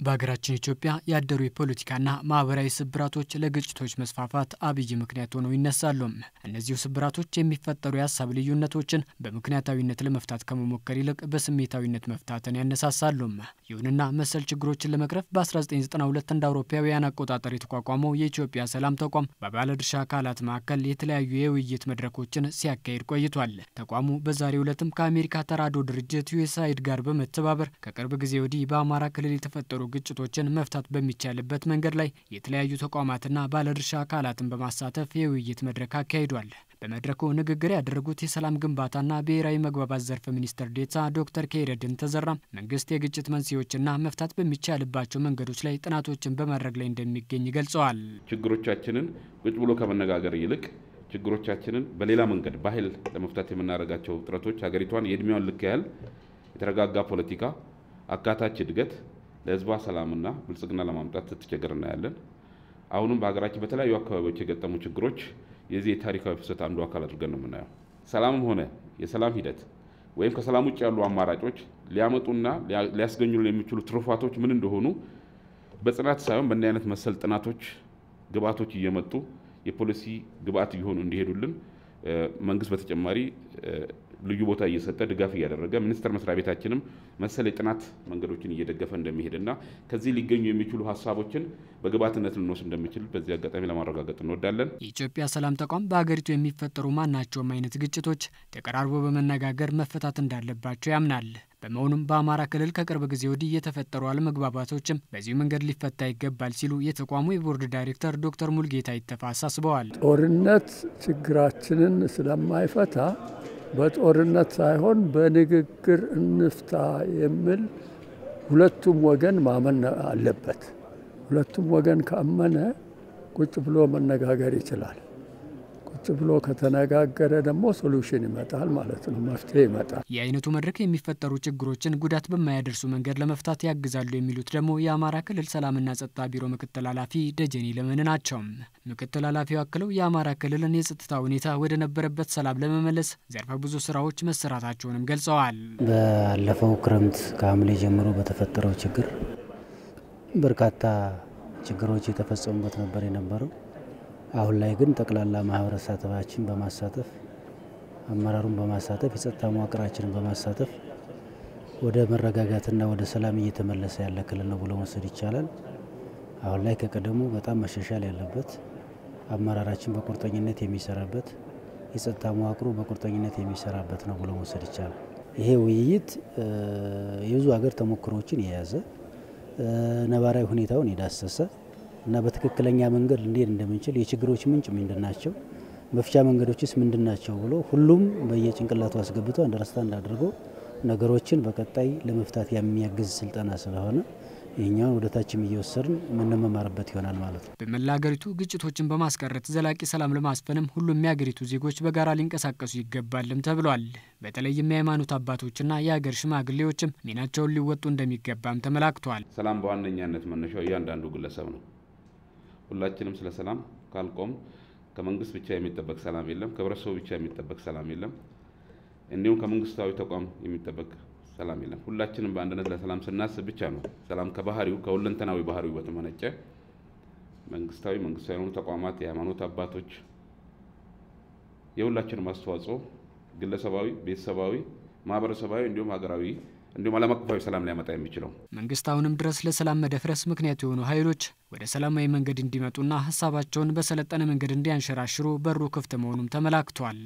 በሀገራችን ኢትዮጵያ ያደሩ የፖለቲካና ማህበራዊ ስብራቶች ለግጭቶች መስፋፋት አብይ ምክንያት ሆነው ይነሳሉ። እነዚሁ ስብራቶች የሚፈጠሩ የሀሳብ ልዩነቶችን በምክንያታዊነት ለመፍታት ከመሞከር ይልቅ በስሜታዊነት መፍታትን ያነሳሳሉ። ይሁንና መሰል ችግሮችን ለመቅረፍ በ1992 እንደ አውሮፓውያን አቆጣጠር የተቋቋመው የኢትዮጵያ ሰላም ተቋም በባለድርሻ አካላት መካከል የተለያዩ የውይይት መድረኮችን ሲያካሂድ ቆይቷል። ተቋሙ በዛሬው ዕለትም ከአሜሪካ ተራድኦ ድርጅት ዩኤስአይድ ጋር በመተባበር ከቅርብ ጊዜ ወዲህ በአማራ ክልል የተፈጠሩ ግጭቶችን መፍታት በሚቻልበት መንገድ ላይ የተለያዩ ተቋማትና ባለድርሻ አካላትን በማሳተፍ የውይይት መድረክ አካሂዷል። በመድረኩ ንግግር ያደረጉት የሰላም ግንባታና ብሔራዊ መግባባት ዘርፍ ሚኒስትር ዴኤታ ዶክተር ከይረዲን ተዘራ መንግስት የግጭት መንስኤዎችና መፍታት በሚቻልባቸው መንገዶች ላይ ጥናቶችን በማድረግ ላይ እንደሚገኝ ገልጸዋል። ችግሮቻችንን ቁጭ ብሎ ከመነጋገር ይልቅ ችግሮቻችንን በሌላ መንገድ በኃይል ለመፍታት የምናደርጋቸው ጥረቶች ሀገሪቷን የእድሜዋን ልክ ያህል የተረጋጋ ፖለቲካ፣ አካታች እድገት ለህዝቧ ሰላምና ብልጽግና ለማምጣት ስትቸገር እናያለን። አሁንም በሀገራችን በተለያዩ አካባቢዎች የገጠሙ ችግሮች የዚህ የታሪካዊ ፍሰት አንዱ አካል አድርገን ነው የምናየው። ሰላምም ሆነ የሰላም ሂደት ወይም ከሰላም ውጭ ያሉ አማራጮች ሊያመጡና ሊያስገኙልን የሚችሉ ትሩፋቶች ምን እንደሆኑ በጽናት ሳይሆን በእንዲህ አይነት መሰል ጥናቶች ግብአቶች እየመጡ የፖሊሲ ግብአት እየሆኑ እንዲሄዱልን መንግስት በተጨማሪ ልዩ ቦታ እየሰጠ ድጋፍ እያደረገ ሚኒስቴር መስሪያ ቤታችንም መሰል የጥናት መንገዶችን እየደገፈ እንደሚሄድና ከዚህ ሊገኙ የሚችሉ ሀሳቦችን በግብዓትነት ልንወስድ እንደሚችል በዚህ አጋጣሚ ለማረጋገጥ እንወዳለን። የኢትዮጵያ ሰላም ተቋም በሀገሪቱ የሚፈጠሩ ማናቸውም አይነት ግጭቶች ተቀራርቦ በመነጋገር መፈታት እንዳለባቸው ያምናል። በመሆኑም በአማራ ክልል ከቅርብ ጊዜ ወዲህ የተፈጠሩ አለመግባባቶችም በዚሁ መንገድ ሊፈታ ይገባል ሲሉ የተቋሙ የቦርድ ዳይሬክተር ዶክተር ሙልጌታ ይተፋ አሳስበዋል። ጦርነት ችግራችንን ስለማይፈታ በጦርነት ሳይሆን በንግግር እንፍታ የሚል ሁለቱም ወገን ማመን አለበት። ሁለቱም ወገን ካመነ ቁጭ ብሎ መነጋገር ይችላል። ቁጭ ብሎ ከተነጋገረ ደግሞ ሶሉሽን ይመጣል ማለት ነው፣ መፍትሄ ይመጣል። የአይነቱ መድረክ የሚፈጠሩ ችግሮችን ጉዳት በማያደርሱ መንገድ ለመፍታት ያግዛሉ የሚሉት ደግሞ የአማራ ክልል ሰላምና ጸጥታ ቢሮ ምክትል ኃላፊ ደጀኔ ለምን ናቸው። ምክትል ኃላፊው አክለው የአማራ ክልልን የጸጥታ ሁኔታ ወደ ነበረበት ሰላም ለመመለስ ዘርፈ ብዙ ስራዎች መሰራታቸውንም ገልጸዋል። ባለፈው ክረምት ከሐምሌ ጀምሮ በተፈጠረው ችግር በርካታ ችግሮች የተፈጸሙበት ነበር የነበረው አሁን ላይ ግን ጠቅላላ ማህበረሰባችን በማሳተፍ አመራሩን በማሳተፍ የጸጥታ መዋቅራችንን በማሳተፍ ወደ መረጋጋትና ወደ ሰላም እየተመለሰ ያለ ክልል ነው ብሎ መውሰድ ይቻላል። አሁን ላይ ከቀደሙ በጣም መሻሻል ያለበት አመራራችን በቁርጠኝነት የሚሰራበት የጸጥታ መዋቅሩ በቁርጠኝነት የሚሰራበት ነው ብሎ መውሰድ ይቻላል። ይሄ ውይይት የብዙ ሀገር ተሞክሮችን የያዘ ነባራዊ ሁኔታውን የዳሰሰ እና በትክክለኛ መንገድ እንዴት እንደምንችል የችግሮች ምንጭ ምንድን ናቸው፣ መፍቻ መንገዶችስ ምንድን ናቸው ብሎ ሁሉም በየጭንቅላቱ አስገብቶ አንደርስታንድ አድርጎ ነገሮችን በቀጣይ ለመፍታት የሚያግዝ ስልጠና ስለሆነ ይህኛውን ወደ ታችም እየወሰድን የምንመማርበት ይሆናል ማለት ነው። በመላ ሀገሪቱ ግጭቶችን በማስቀረት ዘላቂ ሰላም ለማስፈንም ሁሉም የሀገሪቱ ዜጎች በጋራ ሊንቀሳቀሱ ይገባልም ተብሏል። በተለይም የሃይማኖት አባቶችና የሀገር ሽማግሌዎችም ሚናቸውን ሊወጡ እንደሚገባም ተመላክቷል። ሰላም በዋነኛነት መነሻው እያንዳንዱ ግለሰብ ነው። ሁላችንም ስለ ሰላም ካልቆም ከመንግስት ብቻ የሚጠበቅ ሰላም የለም፣ ከህብረተሰቡ ብቻ የሚጠበቅ ሰላም የለም፣ እንዲሁም ከመንግስታዊ ተቋም የሚጠበቅ ሰላም የለም። ሁላችንም በአንድነት ለሰላም ስናስብ ብቻ ነው ሰላም ከባህሪው ከሁለንተናዊ ባህሪው በተመነጨ መንግስታዊ፣ መንግስታዊ የሆኑ ተቋማት፣ የሃይማኖት አባቶች የሁላችንም አስተዋጽኦ ግለሰባዊ፣ ቤተሰባዊ፣ ማህበረሰባዊ እንዲሁም ሀገራዊ እንዲሁም ዓለም አቀፋዊ ሰላም ሊያመጣ የሚችለው መንግስት አሁንም ድረስ ለሰላም መደፍረስ ምክንያት የሆኑ ኃይሎች ወደ ሰላማዊ መንገድ እንዲመጡና ሀሳባቸውን በሰለጠነ መንገድ እንዲያንሸራሽሩ በሩ ክፍት መሆኑም ተመላክቷል።